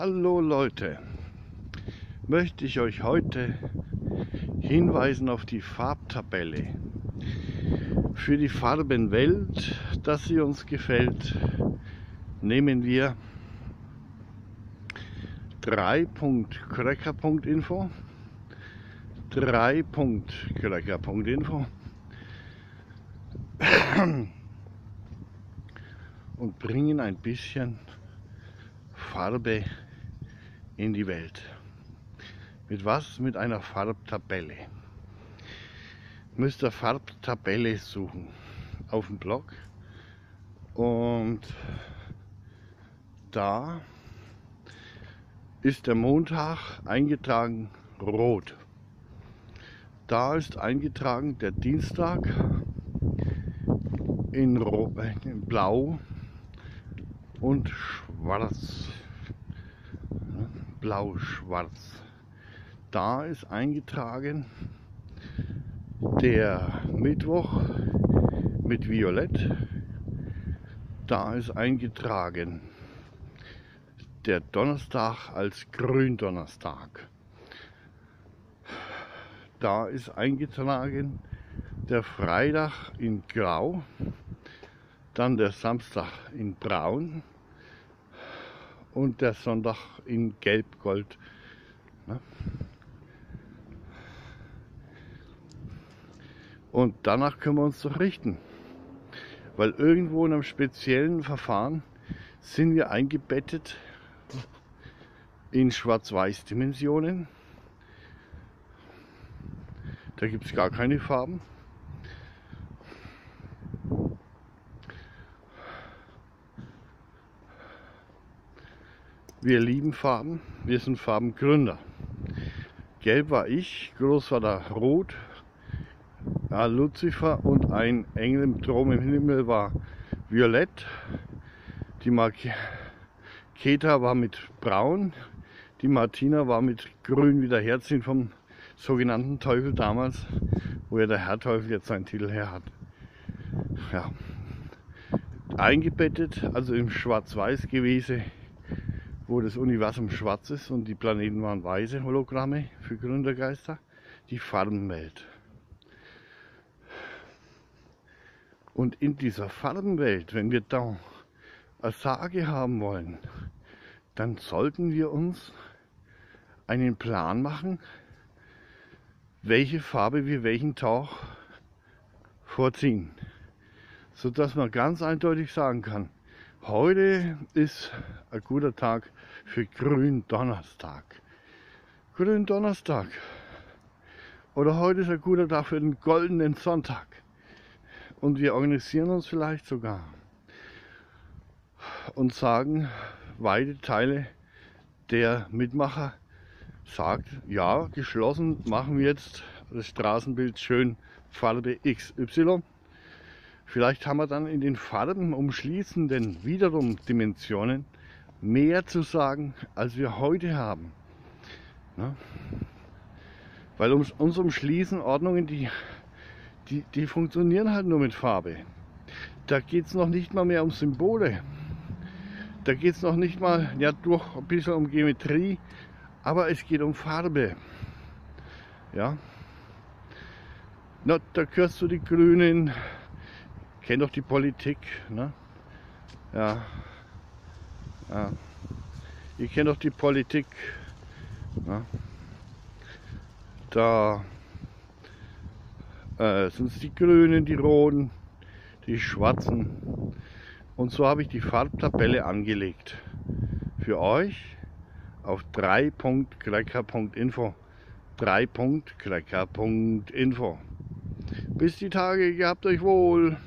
Hallo Leute, möchte ich euch heute hinweisen auf die Farbtabelle. Für die Farbenwelt, dass sie uns gefällt, nehmen wir 3.cracker.info 3.cracker.info und bringen ein bisschen Farbe in die Welt. Mit was? Mit einer Farbtabelle. Müsst ihr Farbtabelle suchen auf dem Blog und da ist der Montag eingetragen rot. Da ist eingetragen der Dienstag in, in Blau und Schwarz blau-schwarz. Da ist eingetragen der Mittwoch mit Violett. Da ist eingetragen der Donnerstag als Gründonnerstag. Da ist eingetragen der Freitag in Grau, dann der Samstag in Braun und der Sonntag in Gelb-Gold. Ne? Und danach können wir uns doch richten. Weil irgendwo in einem speziellen Verfahren sind wir eingebettet in Schwarz-Weiß-Dimensionen. Da gibt es gar keine Farben. Wir lieben Farben, wir sind Farbengründer. Gelb war ich, groß war da Rot, ja, Lucifer und ein Engel im Traum im Himmel war Violett. Die Marketa war mit Braun, die Martina war mit Grün wie der Herzchen vom sogenannten Teufel damals, wo ja der Herr Teufel jetzt seinen Titel her hat. Ja. Eingebettet, also im schwarz-weiß gewesen wo das Universum schwarz ist und die Planeten waren weiße Hologramme für Gründergeister, die Farbenwelt. Und in dieser Farbenwelt, wenn wir da eine Sage haben wollen, dann sollten wir uns einen Plan machen, welche Farbe wir welchen Tauch vorziehen, sodass man ganz eindeutig sagen kann, Heute ist ein guter Tag für Gründonnerstag. Gründonnerstag. Oder heute ist ein guter Tag für den goldenen Sonntag. Und wir organisieren uns vielleicht sogar und sagen, weite Teile der Mitmacher sagt, ja, geschlossen machen wir jetzt das Straßenbild schön Farbe XY Vielleicht haben wir dann in den Farben umschließenden wiederum Dimensionen mehr zu sagen, als wir heute haben. Ne? Weil uns, uns umschließen Ordnungen, die, die, die funktionieren halt nur mit Farbe. Da geht es noch nicht mal mehr um Symbole. Da geht es noch nicht mal, ja, durch ein bisschen um Geometrie, aber es geht um Farbe. Ja. Na, da gehörst du die Grünen, kenne doch die Politik. Ne? Ja. ja. Ihr kennt doch die Politik. Ne? Da äh, sind es die Grünen, die Roten, die Schwarzen. Und so habe ich die Farbtabelle angelegt. Für euch auf 3.klecker.info. 3.klecker.info. Bis die Tage, gehabt euch wohl.